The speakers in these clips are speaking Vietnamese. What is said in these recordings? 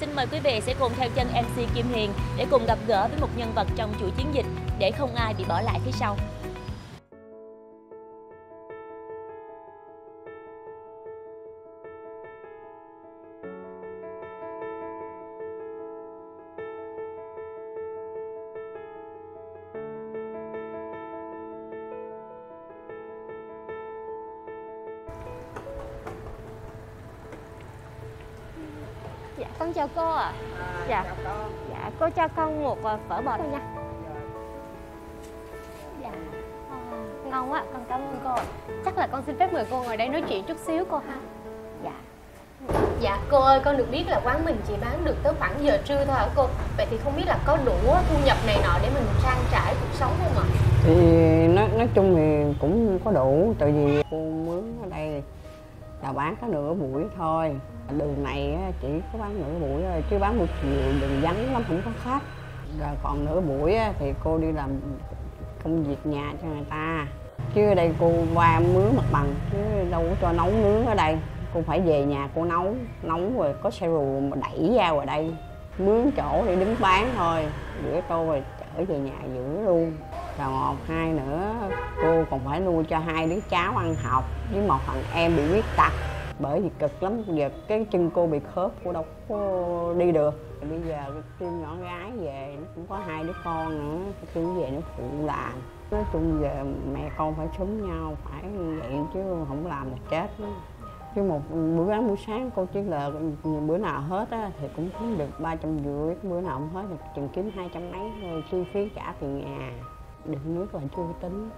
Xin mời quý vị sẽ cùng theo chân MC Kim Hiền để cùng gặp gỡ với một nhân vật trong chuỗi chiến dịch để không ai bị bỏ lại phía sau. Dạ con chào cô ạ. Dạ. Dạ cô cho con một ờ, phở bò thôi nha. Dạ. Ờ, ngon quá, con cảm ơn cô. ạ. Chắc là con xin phép mời cô ngồi đây nói chuyện chút xíu cô ha. Dạ. Dạ cô ơi, con được biết là quán mình chỉ bán được tới khoảng giờ trưa thôi hả cô? Vậy thì không biết là có đủ thu nhập này nọ để mình trang trải cuộc sống không ạ? thì nói nói chung thì cũng có đủ tại vì cô mướn ở đây là bán có nửa buổi thôi. Đường này chỉ có bán nửa buổi thôi, chứ bán buổi chiều đường vắng lắm, không có khách. Rồi còn nửa buổi thì cô đi làm công việc nhà cho người ta. Chứ ở đây cô qua mướn mặt bằng, chứ đâu có cho nấu nướng ở đây. Cô phải về nhà cô nấu nấu rồi có xe rù mà đẩy ra ngoài đây. Mướn chỗ để đứng bán thôi giữa cô rồi trở về nhà giữ luôn rồi một, hai nữa. Cô còn phải nuôi cho hai đứa cháu ăn học với một thằng em bị huyết tật. Bởi vì cực lắm, giờ cái chân cô bị khớp cô đâu có đi được. Bây giờ cái kêu nhỏ gái về, nó cũng có hai đứa con nữa kêu về nó phụ làm. Nói chung giờ mẹ con phải sống nhau, phải như vậy chứ không làm là chết. Đó. chứ một bữa sáng buổi sáng cô chỉ là bữa nào hết á, thì cũng kiếm được ba trăm rưỡi, bữa nào không hết thì chừng kiếm hai trăm mấy thôi, chi phí trả tiền nhà định rất là chu tính.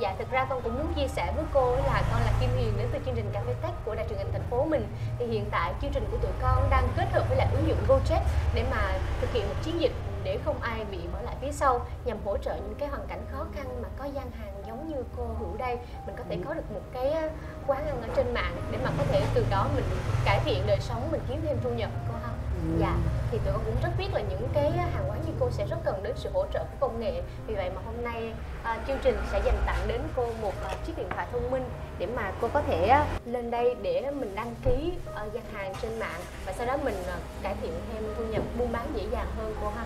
Dạ, thực ra con cũng muốn chia sẻ với cô là con là Kim Hiền đến từ chương trình Cà phê Tech của đài truyền hình thành phố mình. Thì hiện tại chương trình của tụi con đang kết hợp với lại ứng dụng GoCheck để mà thực hiện một chiến dịch để không ai bị bỏ lại phía sau nhằm hỗ trợ những cái hoàn cảnh khó khăn mà có gian hàng giống như cô Hữu đây. Mình có thể có được một cái ờ, quán ăn ở trên mạng để mà có thể từ đó mình cải thiện đời sống mình kiếm thêm thu nhập cô ha dạ. Thì tụi con cũng rất biết là những cái hàng quán như cô sẽ rất cần đến sự hỗ trợ của công nghệ. Vì vậy mà hôm nay à, chương trình sẽ dành tặng đến cô một à, chiếc điện thoại thông minh để mà cô có thể à, lên đây để mình đăng ký à, gian hàng trên mạng và sau đó mình à, cải thiện thêm thu nhập buôn bán dễ dàng hơn cô ha.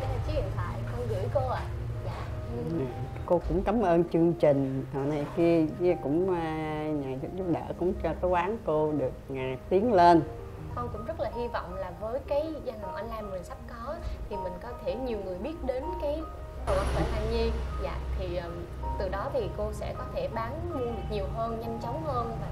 Đây là chiếc điện thoại con gửi cô ạ. Dạ. Cô cũng cảm ơn chương trình hồi này kia cũng à, nhờ giúp đỡ cũng cho cái quán cô được à, tiến lên con cũng rất là hy vọng là với cái gian hàng online mình sắp có thì mình có thể nhiều người biết đến cái cầu ấp khởi thai Nhi. Dạ thì từ đó thì cô sẽ có thể bán mua được nhiều hơn nhanh chóng hơn và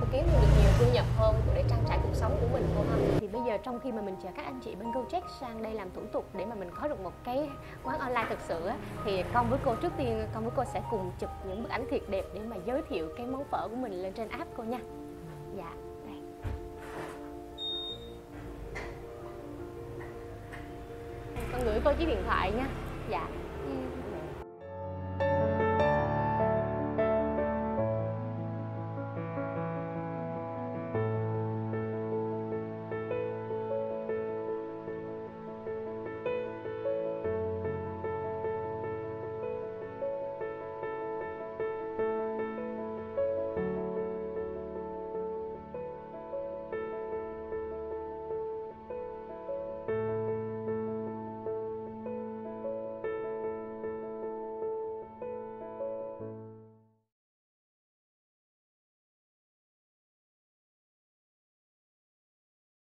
cô kiếm được nhiều thu nhập hơn để trang trải cuộc sống của mình cô ha thì bây giờ trong khi mà mình chờ các anh chị bên Gojek sang đây làm thủ tục để mà mình có được một cái quán online thực sự á, thì con với cô trước tiên con với cô sẽ cùng chụp những bức ảnh thiệt đẹp để mà giới thiệu cái món phở của mình lên trên app cô nha. Dạ. Đây cô chiếc điện thoại nha. Dạ.